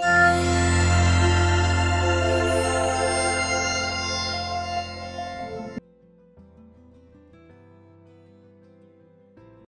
Bye.